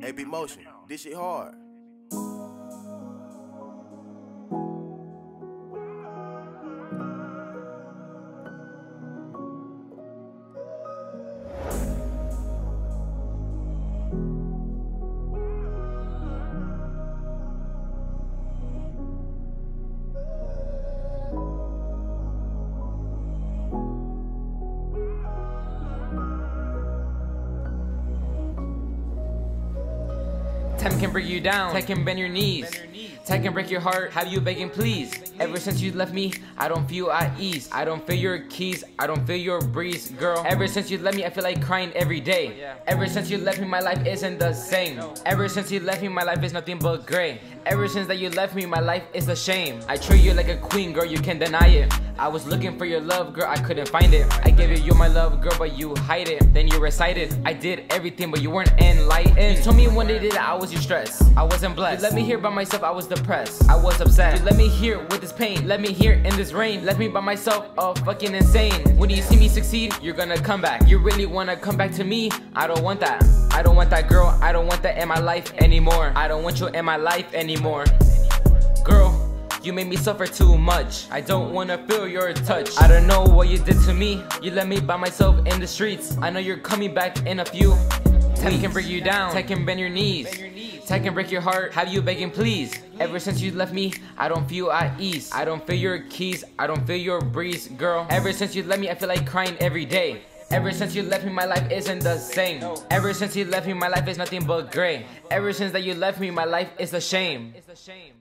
Hey, B Motion, this shit hard. Time can break you down, time can bend your knees. Time can break your heart, have you begging please. Ever since you left me, I don't feel at ease. I don't feel your keys, I don't feel your breeze, girl. Ever since you left me, I feel like crying every day. Oh, Ever since you left me, my life isn't the same. Ever since you left me, my life is nothing but gray. Ever since that you left me, my life is a shame. I treat you like a queen, girl, you can't deny it. I was looking for your love, girl, I couldn't find it. I gave you my love, girl, but you hide it. Then you recited. I did everything, but you weren't enlightened. You told me one day that I was your stress. I wasn't blessed. You let me hear by myself, I was depressed. I was upset. You let me hear with this pain. Let me hear in this rain. Left me by myself, oh fucking insane. When do you see me succeed, you're gonna come back. You really wanna come back to me? I don't want that. I don't want that girl. I don't want that in my life anymore. I don't want you in my life anymore. You made me suffer too much. I don't wanna feel your touch. I don't know what you did to me. You left me by myself in the streets. I know you're coming back in a few. Tech can break you down. Tech can bend your knees. Tech can break your heart. Have you begging please? Ever since you left me, I don't feel at ease. I don't feel your keys. I don't feel your breeze, girl. Ever since you left me, I feel like crying every day. Ever since you left me, my life isn't the same. Ever since you left me, my life is nothing but gray. Ever since that you left me, my life is a shame. It's a shame.